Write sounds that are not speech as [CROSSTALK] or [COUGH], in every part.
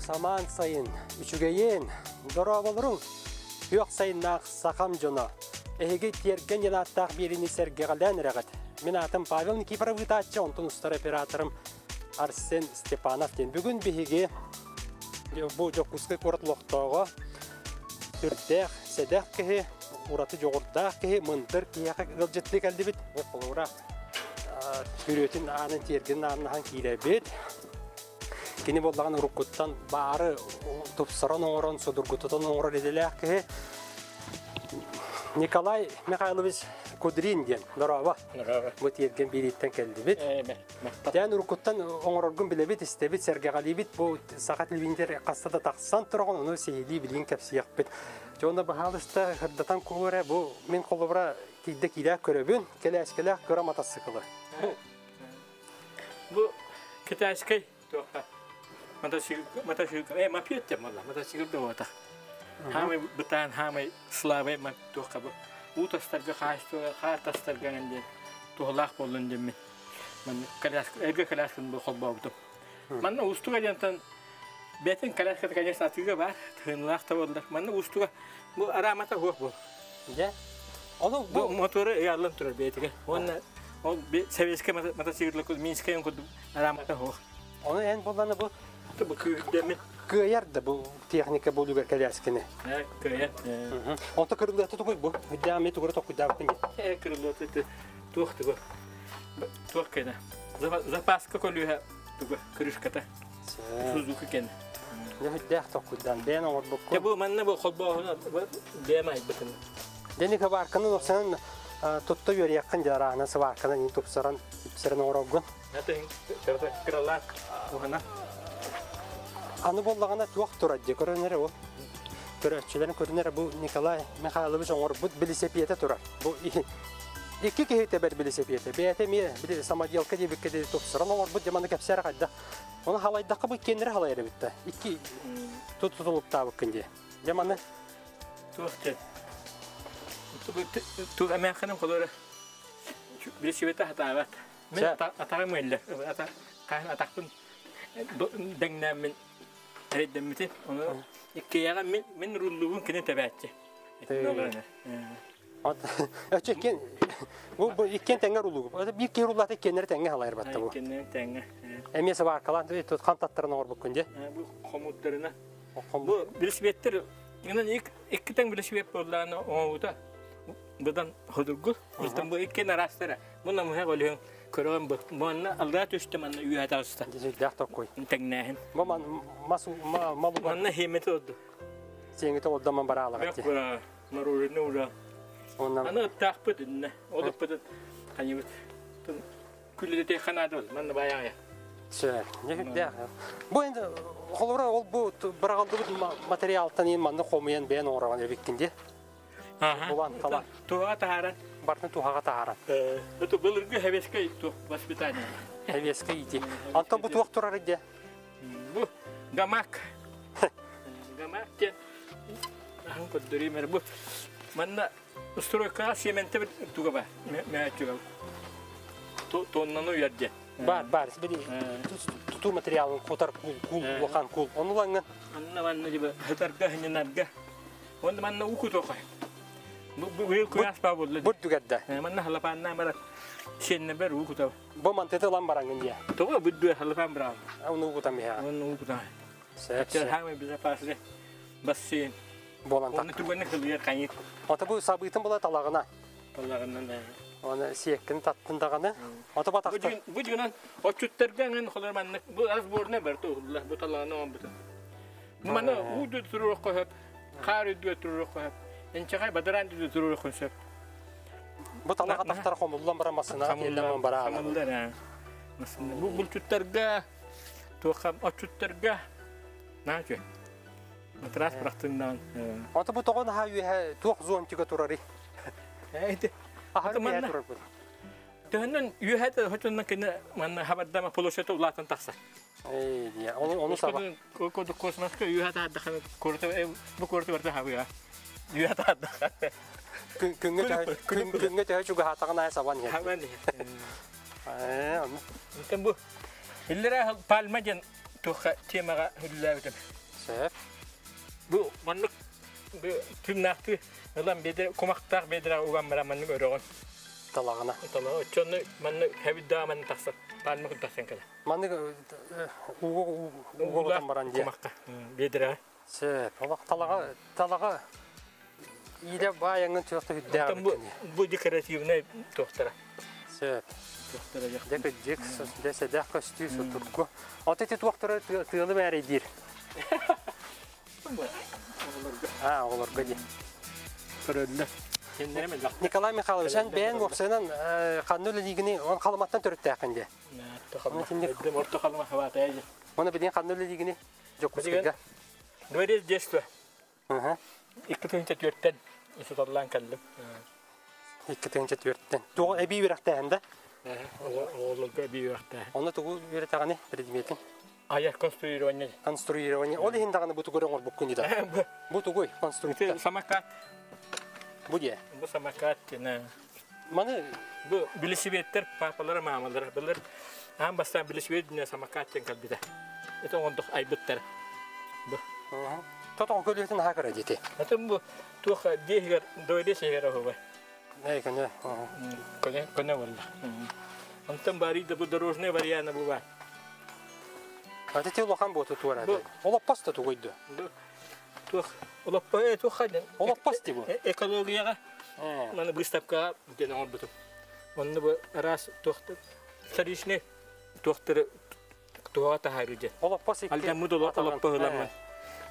саман сайын, үчүгейен, дороболорун, үөк сайыннаах сақам жоно. Эһиги терген янаттаах биrini сергегален рагат. Мен атым Павел Никифоров итачы, онтун устар операторым Арсен Степанов ден. Бүгүн биһиги бу жокускай коротлоктоого түрдэх, седэх кеһи, ураты жогурдаах кеһи, мындыр кияка ылжетли калдыбит. Олура түрөтүн анын терген анын кийлебит. Кини боллаган уруккуттан баары тупсаран оңорон, судургутутан оңорон эделэх кеһи. Николай Михайлович Кудрин ден, дорова. Бу терген бириттен келдибит. Тән уркуттан оңороргун билебит, истебит, сергегалибит, бу сагат либинтер кастада таксан турган, уну сейли билин кепсиякбит. Жона бахалыста хырдатан куыра, бу мен колубра кийде килә көрөбүн, келәскелә көрә мотоциклы. Бу китайский тоха. Мотоцикл, мотоцикл, э, мопед мала, мотоцикл да вот. Хамы бутан, хамы славы ма тоха бу. Утастарга хашты, хартастарга генде. Тухлах болдун деме. Мен каляск, эрге каляскын бу холбаудым. Манна устуга жантан бетин каляска конечно атыга бар. Тынлах та болдур. Манна устуга бу арамата хох бу. Я. Ону Бу бу моторы ялын турар бетиге. Онна ол советский мотоциклы куд минская куд арамата хох. Оны эн боланы бу Бу да бу техника. Э, кырылды тугуй бу. Токуй дабын. Э, крыло ты тухты бу. Тух кена. Запаска колюха туга крышката. Сузука кен. Я бен бу. Я бу бу битин. Дени хабарканы ноксан тутта йөр якын жарана ни тупсаран орогун. Ухана. Аны боллагана туак турат же көрөнөр ол. Көрөчүлөрүн көрөнөр бу Николай Михайлович турат. Бу Икки кехете бер велосипеде. Бете ме бир самоделка деп кеде тупсаран оңор бу деманы кепсер кайда. Оны битте. Икки тут тутулуп кенде. Деманы Тухты. Ту. Mitin. Onu iki yaga men men rulluğun kine tebatçı. Öçekken bu bu ikken tenger ulugu. Bir kere tenger halayır batta bu. Тот кантаттарын ор буккунде. Bu. Bu Bu. Yine ilk iki tane bir şivet bollarına oğuda. Buradan hodurgu. Bizden bu muhe oluyor. Körüm bu. Bana Allah düştü bana üye dağısta. дах токой. Teknehin. Бу ман масу малу бар. Bana himeti oldu. Сеңите олдаман бара da pıdı. Hani bu. Küllü de kanadı ol. Bana bayağı ya. Сө. Дах. Бу энди холора ол бу бу материалтан манны бен ораган taharan. Бартын тухага таарат. Это был heveske tu воспитание. [LAUGHS] Эвеске ити. Антон [LAUGHS] бу туак турар иде. Gamak ya. Ahın koduri mer bu. Manna ustroka semente bir tuga ba. Me tuga. To tonnanu yadde. Бар, бар. Били туту материалын котар кул, кул, Э. лохан кул. Оны ланган. Anna manna jiba hatarga hinarga. Wanda manna uku сиеккин таттындаганы. Батакты. kadar ben bu az bu ne. Ber to Allah bu talağına on bitin. Bu çakay badaran da durur koyup. Бу талага хомуллан барамасына келдемен бара. Ha. Mesela bu bu çütterge to kam o çütterge. Ne yapıyor? Matras bıraktığından. Ата бу тогон ха юе тук зон тиге турари. Ахар Ата манна. бу. Dönen yühet hoçundan kene man haberdama poloşete ulatan taksa. Ey дия. Оны оны саба. Kodu kosmaska yühet hadda kan korte bu korte varta habu Күн күнгө жай чуга хатаган ай сабан. Hamen. Э, аны. Ken bu. Hillere palmajen туха темага хүлләбитем. Сөп. Бу маннык бу тимнакты ылам бедер комактак бедер уган мара маннык өрөгөн. Талағына. Тала очонны манны хәбидда манны таксат. Кала. Баран дия. Комакка. Бедер. Талаға Иде баяңын бу хүддәғын. бу декоративный тохтара. Сөп. Тохтара жак. Дека дек десе дек көстүй сутурку. От эти туақтары тыылы бәрі дир. [LAUGHS] А, олар гыди. Көрөллө. Кендере мен жак. Николай Михайлович, сен бәйін оқсынан лигini он әқінде. Жоқ көскеге. Ага. 2004-тен исе торлан калдым. Икки тегін четверттен. Туғы әбей бірақта әнді. Оолга биюрта. Оны туғы үйретағаны предметин. Аяк конструирование. Конструирование. Ол ең дағаны бұты көрің ол бұққын еді. Бұты ғой, конструктор. Самокат. Бұ де. Bu самокат тена. Маны папалары мамалары билер. Ам бастан билисибет не самокат тен калбида. Это он дох айбыттар. Тотоң көлетін хакара деті. Атым бу туха дехгер дойде сегер хова. Әй көне. Коне коне валла. Антам бари да бу дорожный вариант бува. Аты те улахан бұты туара. Бұ- Олап басты туғойды. Тух Олаппа э туха Олап басты бұл. экологияга Ә, Мана выставка ден он бутум. Онны бу раз тохты саришне тохтыр туга тахарыжы. Олап бас икки. Алда мудол аталған.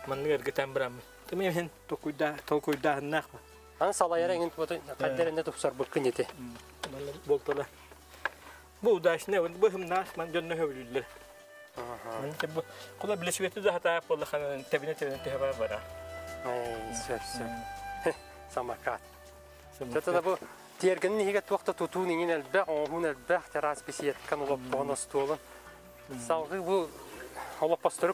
Манны эргетен брам. Теме мен токуйда токуйда нахма. Аны салайар әңін бұты қаддерінде тұпсар бұққын еті. Манны болтола. Бу удачне он бу хим наш ман жонны хөвлүллер. Ман те бу кула да хата болла хана тебине тебине теба бара. Әй, сөп, сөп. Самакат. Да бұл тергінің неге туақта оңын әлбәқ терас. Салғы бұл олап бастыры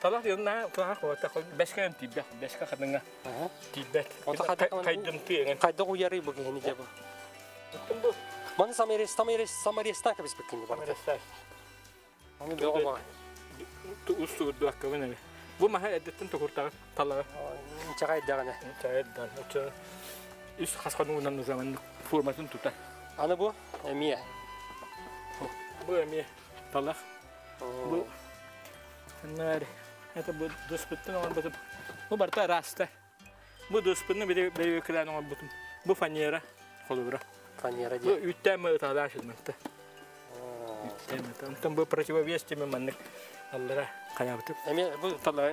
Талак юна талак вот так бешкен тибе. Бешка хадынга тибе. Ота хадын- кайдым тиген. Қайды ұяры бұл кені де бұл. Бу Маны самарес, самарес, самарестан кәбіс біккенді бар. камераса. Оны беға бар. Ту усту дуак кавене. Бу маха эдеттен тукуртага талага. Чағай дағаны. Чаэддан. Очо. Ис хаскануунан заман форматын тута. Аны бұл, әмия. Эми талак. Бу Нар. Это бу доспыттын он бутуп. Бу барта раста. Бу доспытны бире бире кылан он. Бу фанера. Холубра. Фанера Бу дия. үттәме тала шылмыкты. Үттәме. Тантан бу противовес теме маннык. Аллара каябытып. Тала.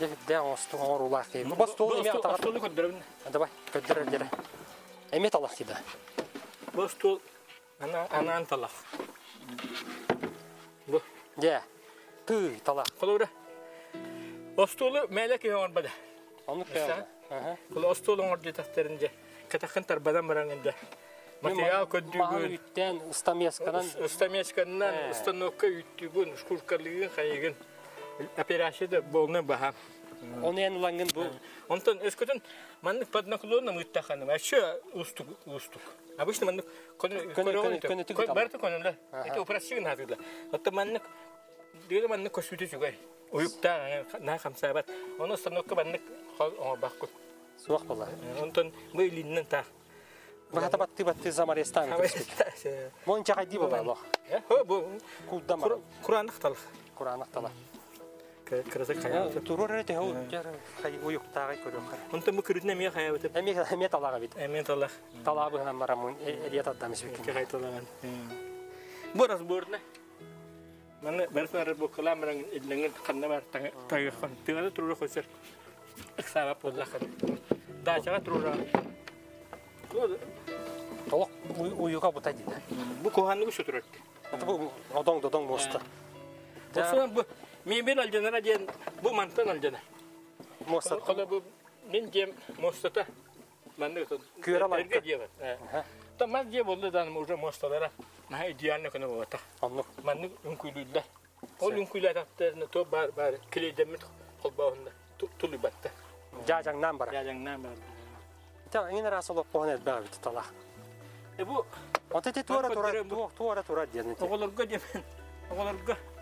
Дә кей. Бу эме атагар. Стол көдөрүн. Давай. Эме. Бу ана анан. Бу Дә. Ты талақ. холубра. Остолу мәлек яңар бада. Аны кыя. Аха. Кул остолың орды тахтеринде. Катакын тарбадан барангында. Материал көддүгүн. үттен устамесканан Стамесканнан Э. установка үттүгүн, шкуркалыгын хайыгын. Операцияда болны баха. Оны ен уланган бу. Онтон өскөтөн маннык поднаклонным ыттаханым. Ачы устук, устук. Обычно маннык Көне- көне- көне тиги там. Барты конунда. Это упростигин хатыда. Отто маннык Диге маннык көсүтү жүгөй. Уюкта на хамсабат. Оны установка маннык хол бакку. Суак була. Онтон мыйлиннен та. Бу хата батты батты замарестан. [LAUGHS] Мон чагай ди була лох. Хо бу Кулда мар. Курандык тал. Куранак тала. Кырызы кая. Турор эте хау хай уюктагы көрөк. Онтон бу күрүнө мия кая битеп. Эме эме талага бит. Эмен талах. Талабы һәм марамын элият атамыз бит. Кай талаган. Бу разборна. Мана берсәр бу каламран идлеңен канна бар тагы хан. Тигәдә туры хәсер. Иксава подлахан. Дачага туры. Толок уюга бута. Бу коханны күшө турат. Бу одоң додоң. Осо бу мебель алҗанара ден бу мантан алҗана. мостат. Кола бу мен жем мостата. Манны Күйер алан. Эрге жем. Та ман жем болду да уже мосталара. На идеально көне болот. Онну. Манны үнкүлүлдө. Ол үнкүлү атактарына то бар бар киледемит колбаында тулу батта. Жажаңнан бара. Яжаңнан бар. Та ин рас олоп коне бага бит тала. Э бу Онта те туара Манко туара дирем бу. туа- туара туара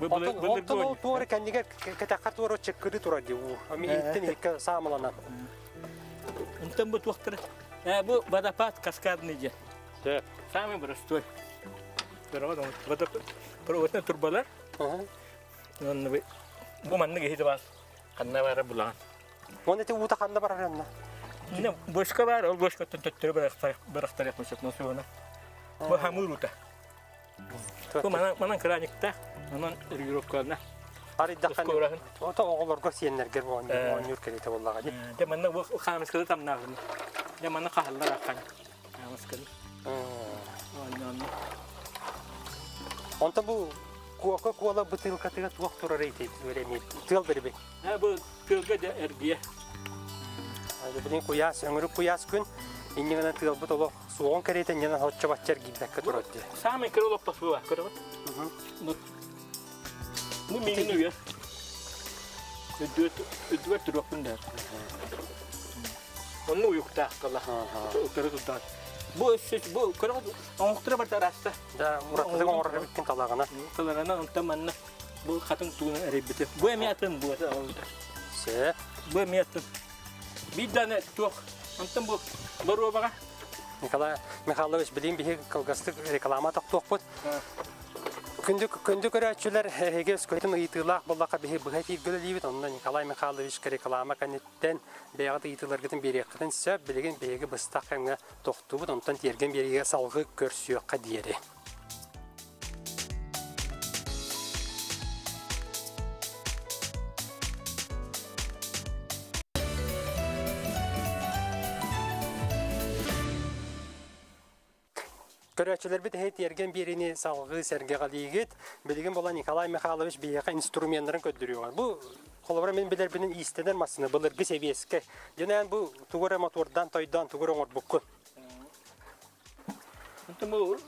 ол туара кәннигер кәтәккар туара чеккыды тура ди у. Ами иттен икке самалана. Интен бу туактыр. Э бу водопад каскадный. Сәп. Самый простой. Провод водопад. Проводный турбалар. Бу манныга хите бас. Канна бара булан. Оны те ута канда бар. Не бошка бар, ол hamuruta. Bu mana mana kranikta. Anan регировкаларына. Ари дакан. Скорахын. Ота оголорго сиеннергер бу Э. он юр келете. Де манна бу хамыс кылы тамнагын. Де манна кахаллар аккан. Хамыс кылы. Оннан. Онта бу куака куала бутылка тыга туак тура рейте вереми. Тыл бербе. Ha bu kılga da ergiye. Айды билин куяс, өңөрү куяс күн. Иннигана тыл бут оло суон керете нена хотча бачар гиддакка турат pası bu mingin uyar. Ödüt ödüt durakın der. Onu uyukta kala. Oturup tutar. Bu bu anıktıra bir tarafta. Manna. Bu katın erebiti. Bu emiyatın bu. Се. Bu emiyatın. Bir tane tuğ. Bu. Baru baga. Николай Михайлович реклама. Ha. Күндүк күндүк көрөчүлөр эгес көтүн ыйтылак боллака бихи быга тийгөлө либит онда Николай Михайлович реклама канеттен беягы ыйтылар гытын береккытын сөп билеген беги быстак кемге токтубут онтан терген береге салгы көрсүөкка диери. Көрәчелер бит хет ерген берини салгы серге галигит билген бола Николай Михайлович бияка инструментларын көддүрүyor. Бу холобра мен билер бинин истеден масыны былыргы себеске. Жөнән бу тугура мотордан тойдан оңор букку. Anta bu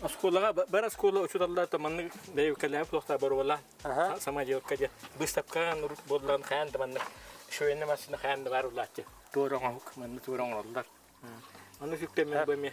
Асколага бар аскола учуралла таманны бәйү калап тохта бар вала. Сама жок каja. Быстапкан урут болдан хан таманны шөйне масына хан бар улатты. Торон хук манны торон олдар. Аны сүктә мен бәме.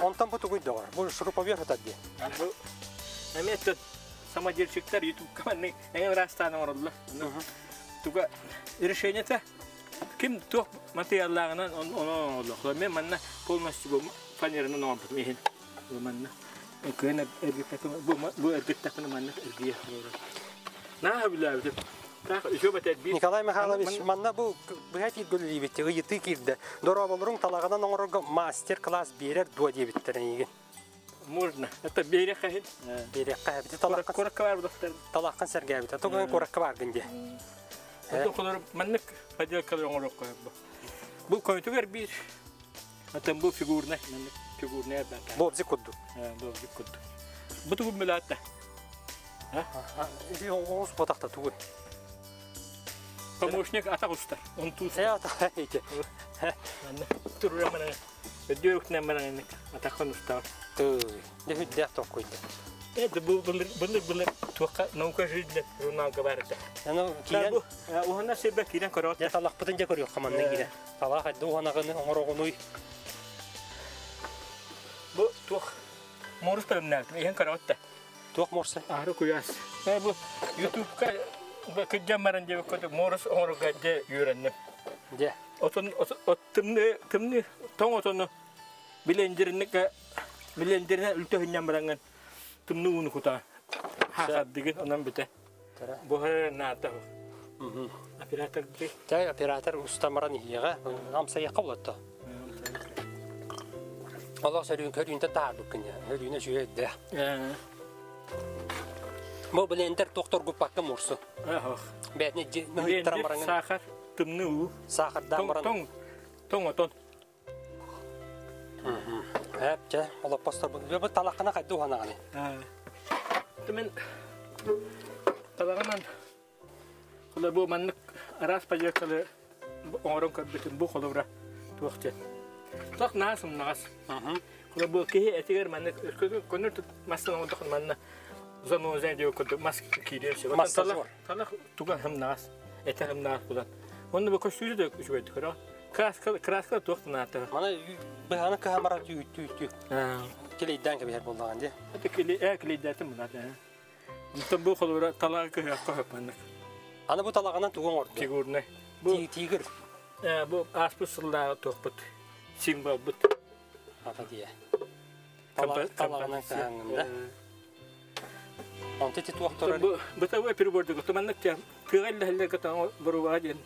Онтан шуруповер самодельщиктер erkek takımı bu bu erkek takımı manna erkeğe. Ne yapıyorlar Николай Михайлович, манна бу быга тийгөл либетте, ыйыты кирде. Дора болурун талаганан оңорго мастер-класс берер дуа дебиттерин иген. Можно. Это берег. Берек doktor. талаккан сергебите. Тогон коракка бар кудду. Bu bir kutu. Bu tuğum melatta. Иди оңус потакта тугу. Помощник ата уста. Он тут. Э ата эйте. Туруя мана. Өдөрүк не мана ата конуста. Ту. Де хүддә токуйды. Это был был был был туха наука жизнь журнал говорит. Аны Кирен киен бу ухана себе кирен корот. я талак бутын же көрүк каманны Э. кире. Талак хадды уганагыны оңорогунуй. Бу тух морус пелмнак. Иен корот. Туак морсы. Ары куяс. Э бу YouTube кыджамаран же кот морус оңорга же юренне. Же. Отон от тымны тоң отону билендиринне билендирине үлтө хиннамаранган тымны уну кута. Хахат деген онан бите. Тара. Бу хана Мгм. Оператор ди. Та оператор устамаран иега амса яка болотто. Allah sörüün körüünde taardık kınya. Hörüüne şöyle Mo blender doktor gupakka morsu. Ах. Же Блендер, нөйттарамараңын сахар, тымны у. сахарда Тоң, маран. тоң, тоң отон. Әп, же, ола постар бұл. Бе талаққана қайды уғанағаны. Темен талаганан Кula bu manlık aras pajakalı oran kadbütün bu kolubra tuğçe. Tak nasım nas. Kula bu ki etiger manlık konur tut mastan o dokun manna. Uzan o zende yok kudu mas kiriyor şey. Massa talak zor. talak tugan hem nas. Ete hem nas kudan. Onu bu koşuyu da şu et kara. Kras kal kras kal tuğtu nata. Мана быһаны каамара түйүт түйүт түйүт. Ha. Келейден кебер болдаған де. Ete kili e kili datem nata. Bütün bu kolubra talak kı yakı manlık. Аны бу талаганан туган орду. Figürne. Bu Ти- Тигр. Э, bu аспы сылда тохпут. Симба бут. Ата дие. Талаганан кааңында. Онты ти туактор. Bu bu tavu переборды. Bu маннык тя. Кыгал хәлләр ката буру ваден.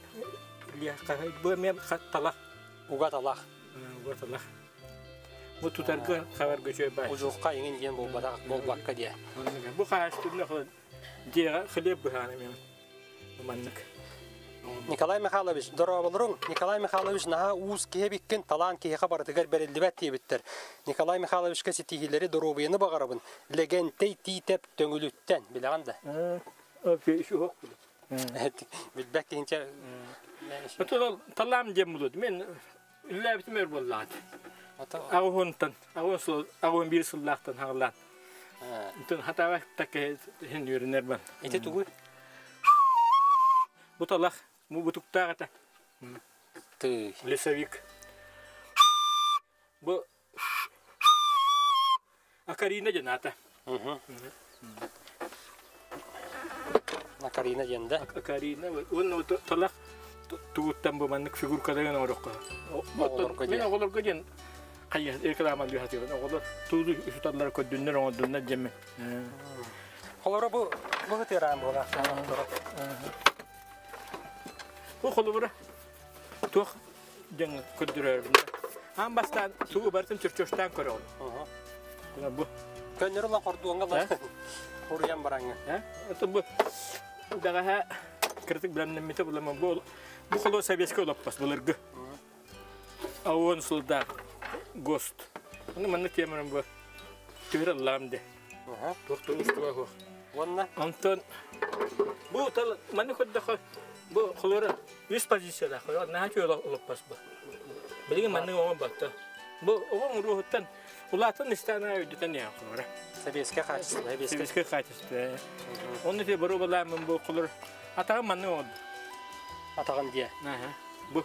Лия кахай bu мем хаттала. Уга талак. Bu тала. Bu tutarга хабар göçөй бай. Ужукка еңен ген болбатак болбакка дие. Bu хаштыны хыл. Дия хлеб bu хана мен. Николай Михайлович, дорабылырың, Николай Михайлович наха уыз кие биккен талан киеха бардыгар берилдибет тиебиттер. Николай Михайлович кәсі тигилери доробыйыны бағарабын. Легентей тийтеп төңүлүттен, билеганда. Э, öpü şu hok. Билбек дейінше... Bu tala talam jem bulud. Men Илләбит мер боллат. Агуһунтан, агуһун сул, агуһун бир суллахтан хагылат. Тун хатава таке хин юринер бан. Ите тугу? Бу талах, бу бутуктагата. Ты. Лесовик. Бу Акарина жаната. На Карина янда. Акарина, он талах тугуттан бу маннык фигурка деген орокко. Оголорго Мен же. оголорго жен кайя эркаламан би хатыгын. Оголор туду ушуталлар көдүннөр оңодунна жеме. Холора бу бу терам бола. Бу холобура. Тух жен көдүрөр. Ам бастан тугу бартын чурчуштан көрөм. Куна бу. Көннөр ла кордуңга ла. Курьян бараңы. Belerge. Awon soldat ghost. Ini mana kia mana bu kira lam deh. Waktu itu aku. Вонна. Anton bu качество, сабеске. Сельское качество. Он эти бару балам бу. Атага манны он. Атаган дия. Ага. Бу.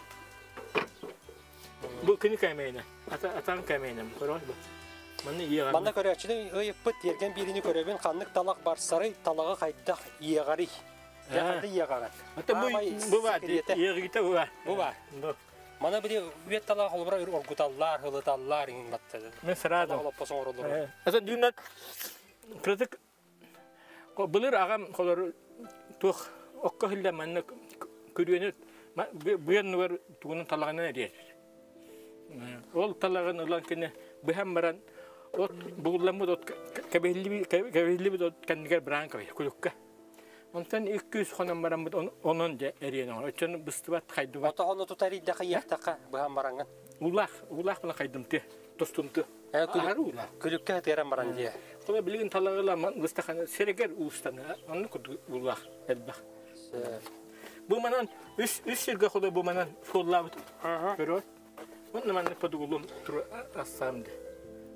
Бу кини каймейна. Ата атан каймейна. Көрөй бу. Манны ияган. Манда көрәчүдө ыйыппыт терген бирини көрөбүн каннык талак барсары талага кайта иегари. Якында Бу бар. Бу. Мана бири үет талага холбура оргуталлар, хылыталлар иң батты. Мен сырадым. Оролдор. Ата дюнат критик Булыр агам колор тух окко хилля манны күрүөнү буян бар тугунун талагына диет. Ол талагын улан кене бэхэм баран от бугулламы дот. Онтан 200 хонон баран бут онон же эриен он. Өчөн быстыбат кайдыбат. Быган бараңын. Улах, улах кайдымты. Тостумты. Э күлүккө терен баран билген талагыла ман быстахан серегер куду улах элбах. Бу манан үс үс жерге хода бу манан фоллабыт. Көрөт. Онны манны подугулум тур ассамды.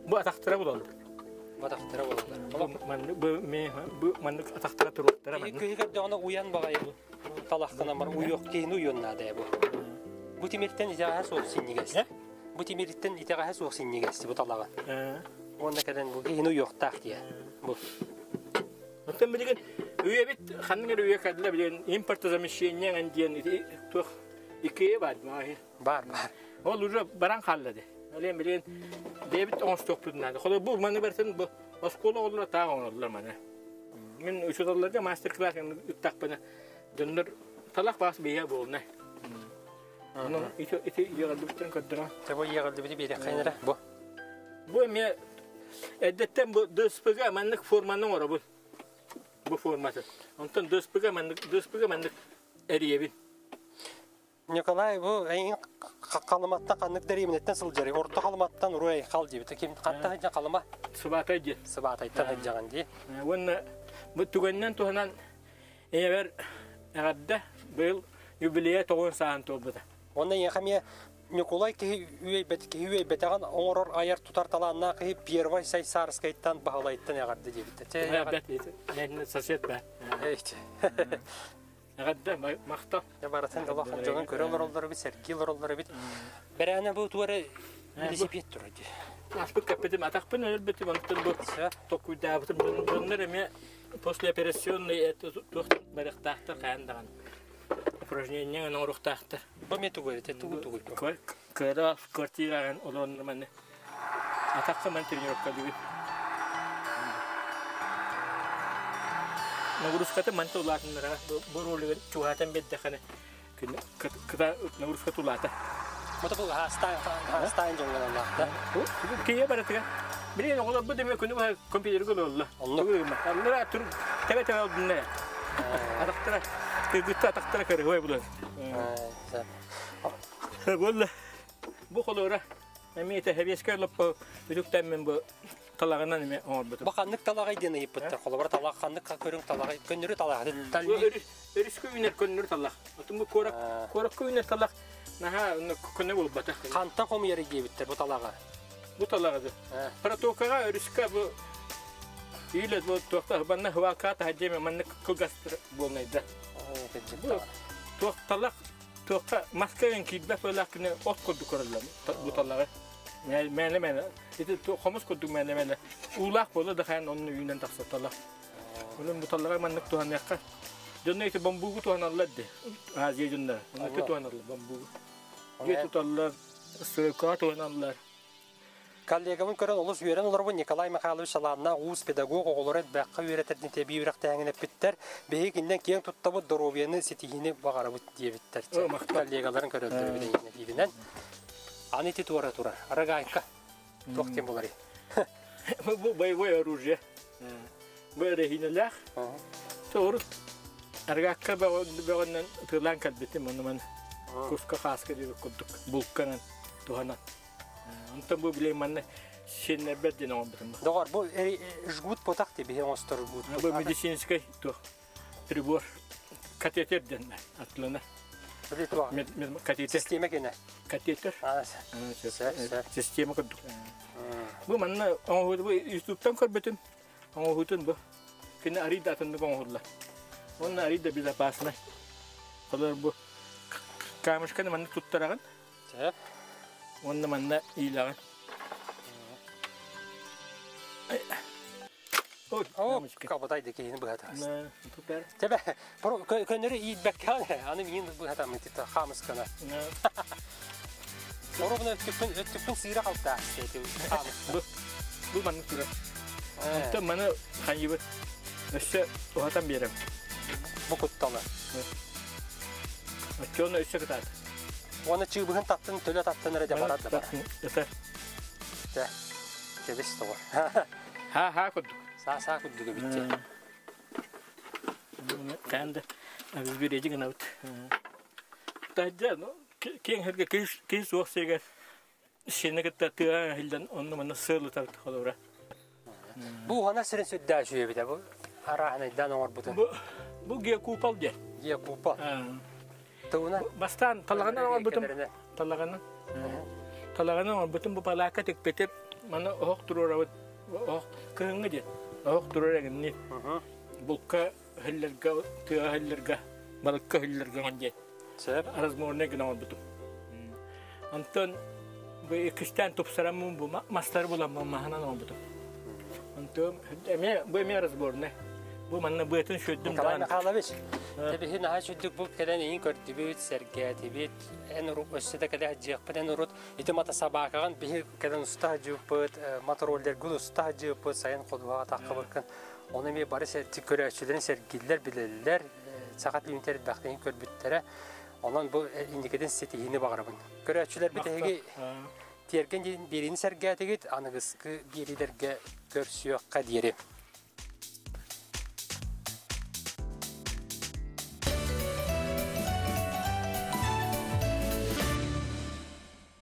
Бу атактыра. Батақтыра болалар. Бу манны бу ме бу манны атактыра туруктара. Күйгер дağına уян багай бу. Талаққана бар уйоқ кейін уйонна да бу. Бу тимириттен итеға соқ синнигес. Э? Бу тимириттен итеға соқ синнигес бу талаға. Э. Онда каден бу кейін уйоқ тақ дия. Бу. Оттан билген үйе бит ханныгар үйе кадла билген импортозамещение андиен тух икее махи. Бар, бар. Ол уже баран билген бия болна. Ну, ите ите ягылды биттен каддыра. Те бу егілді біді бейді қайнара. Бу. Бу эме эдеттен бу дыспыга маннык форманың ора бу. Бу форматы. Онтон дыспыга маннык дыспыга маннык эриебин. Николай бу эйин қалыматта қаннык дәремінеттен сыл жары. Орта қалыматтан руай қал дейбіті. Кем қатта хайджан қалыма Сыбата же. сыбат айттан хайджаған дей. Вон бу туганнан туханан эбер агадда быйыл юбилея тогон саан тобута. Онда ең қамия Николай кеһи үей бет кеһи үей бетаған оңорор аяр тутар таланна кеһи первой сай сарскайттан бағалайттан ягарды дейбіті. Те ягарды. Бет мен сосед ба. Эйт. Агадда мақта. Я баратын Аллах жонун көрө олоролдору бит, серки олоролдору бит. Берәне бу туары велосипед. Аспык дабытым доннор эме после операционный барыктактар кайындаган. Упражнение. Атакка мен тренировка. Нагрузката манта ролиген чуатан беддехане. Кына кыта нагрузката улата. Мото бу хастан хастан да. Кие баратыга. Билен оголор бу деме күнү ба компьютер гололла. Онно. Аллара тур тебе тебе алдынна. Атактара кыргытта атактара кыры ой булар. Голла. Бу холора. Эмете хебескер лоп бүлүктен мен бу талагынан эме оңор буту. Баканнык талагай дене иппеттер. Колобар талак каннык көрүң талагай көннүрү Талби. өрүскө үйнер көннөр талак. Отун бу корак корак үйнер талак. Наха көннө болуп бата. Канта ком йери гебиттер бу талага. Бу талагы. А. Протокага өрүскө бу Үйле бу тохта банна хваката хаджеме манны кылгастыр болнайда. Бу тохталак тохта маскаген кидбе фөлакны от коду көрөлөм. Бу талага. Мәле мәле. Ити хомус коду мәле мәле. Улак болу да хан onun үйүнөн такса талак. Onun bu tallara manlık tuhan yakka. Dönne iti bambugu tuhan alladde. Aziye dönne. Onun iti tuhan alladde bambugu. Ge tutallar. Tuhan allar. Коллегамын олус үйрен олар Николай Михайлович саланна уус педагог оголор бакка үйрәтердин те бибирак тәңине биттер. Беги кинден киң туттабы здоровьены ситихини багара бут диебиттер. О, мактап. Коллегаларын дибинен. Аны ти туара тура. Арагайка. Токтем болар. Bu boевое оружие. Bu rehinelер. Doğru. Argakka bağından tırlan kalbetim onu man. Kuska kaska diye kurduk. Bulkanın tuhana. Ondan bu bile manne Şenler berdin ama bütün bu. Догор бу жгут потак те бе остор гут. Bu медицинский то прибор. Med kateter. Система кене. Kateter. А, Sistema Sä- Sistema kurduk. Bu manna ama bu YouTube'dan kor bütün. Ama hutun bu. Kine arida atındı konhulla. Onun arida bize basma. Kadar bu kamışkanı О, кабатай. Тебе, аны мен сыйра. Оны таттын, таттын де тогор. Са куддуга битти. Kendi biz bir ecik anavut. Tadja no ken herge kis kis soğuk seger. Şene gitti tığa hilden onu bana sığırlı tartı kalora. Бу ана сирен сөддә жүйе бите бу. Арахны дан оңор бутун. Bu bu giye kupal diye. Ие купа. Туна. Bastan talağından var bütün talağından. Talağından var bütün bu palaka tek petip bana hok durur avut. Ох турар эгинни булка хиллерга тыа хиллерга балыкка хиллерга он дит Сәп. разморне гына он буту. Антон бу экистен тупсарамын бу мастар булам маханан буту. Антон эме бу эме разборне бу манна бытын шөддүм Николай дан Наха шүддік бұл кәден ең көрдібіт, сәрге, тебет, ән ұрып, өсседі кәден жиықпыт, ән ұрып, ити мата сабақыған, бихи кәден ұста жиықпыт, моторолдер гүл ұста жиықпыт, сайын қодуға таққы біркін. Оны ме бары сәрті көрәшілерін сәргілер, білелер, сағат лимитер бәқтейін көрбіттері, онан индикеден берілерге көрсүйіққа дейірі.